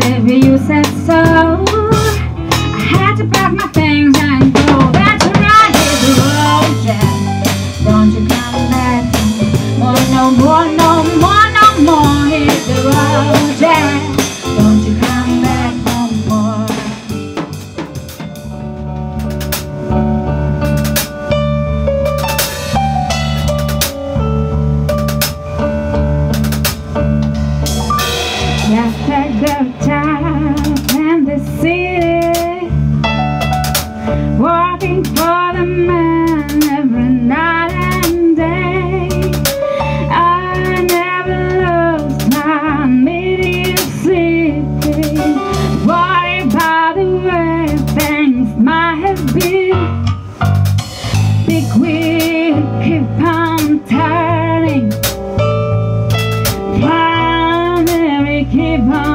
save you said so. I had to pack my things and go That's right, it's the road, yeah. Don't you come back More, no, more, no. Working for the man every night and day. I never lost my medicine Worried about the way things might have been? Big wheel keep on turning. Primary keep on